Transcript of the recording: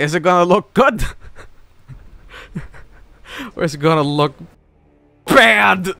Is it gonna look good? or is it gonna look bad?